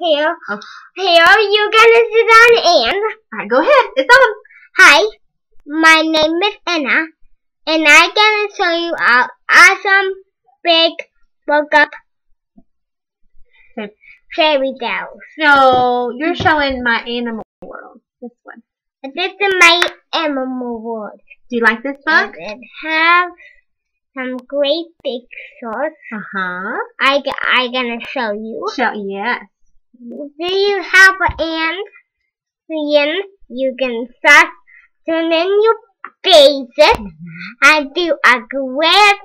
Here. Oh. Here, you're gonna sit on and. Alright, go ahead. It's on. Hi, my name is Anna, and I'm gonna show you our awesome big book up Okay. fairy tales. No, you're showing my animal world. This one. This is my animal world. Do you like this And book? it has some great pictures. Uh-huh. I, g- I gonna show you. Show, yes. Do you have an? Then you can start turning your faces and do a great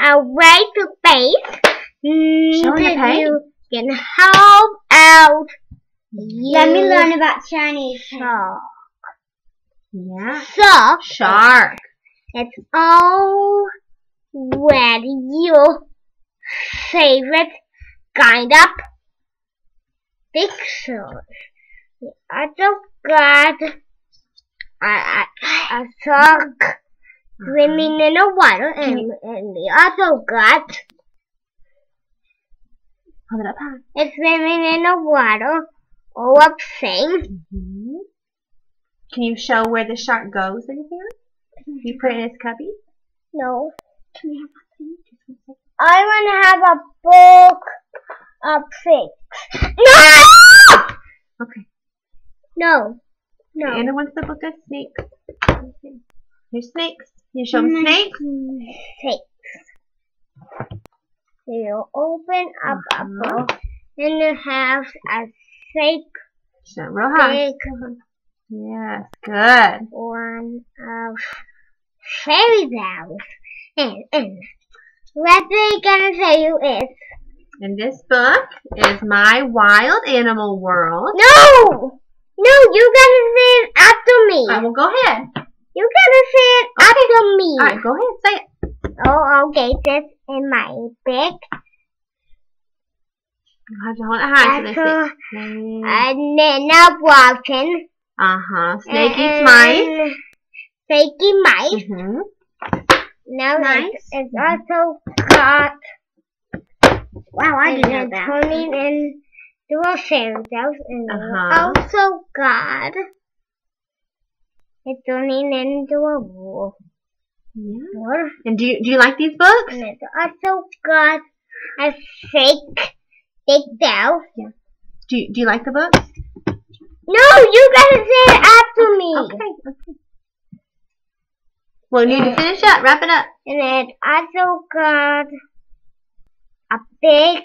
a way to face. Mm, the you can help out. Let me learn about Chinese. shark. Yeah. So Shark. it's all with your favorite kind of pictures. The other got a, a, a shark swimming in the water, and, and the other got Hold it up high. is swimming in the water, all up same. hmm Can you show where the shark goes in here? You put it in his cubby? No. Can we have that please? Just one second. I want to have a book of six. No! Okay. No. No. Anna wants the book of snakes. Okay. Here's snakes. You show them snakes? Six. You open up a Uh-huh. book and you have a snake it real high. big Yes, good. one of fairy tales. And, and what they're gonna tell you is And this book is My Wild Animal World. No! No, you gotta say it after me. I will go ahead. You gotta say it after me. Alright, go ahead, say it. Oh, okay, this in my big You'll have to hold it high so they see. and then I'm watching. Uh-huh. Snake eats mice. Snakey mice. Mm-hmm. Now Mice? it's, it's also got Wow, I didn't know that. turning into a fairy tale, and it's Uh-huh. also got it's turning into a wolf. Yeah. wolf. And do you, do you like these books? And it's also got a fake big tail. Do you, do you like the books? No, you gotta say it after me. Okay, okay. Well, we need to finish up. Wrap it up. And it also got a big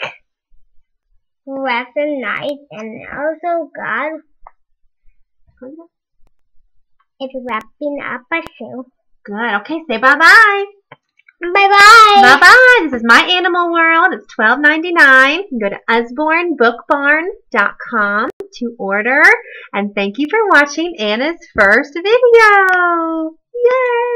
lesson knife, and also got it's wrapping up a shoe. Good. Okay, say bye-bye. Bye bye. Bye-bye. This is My Animal World. It's twelve ninety nine. You can go to usbornebookbarn.com to order. And thank you for watching Anna's first video. Yay!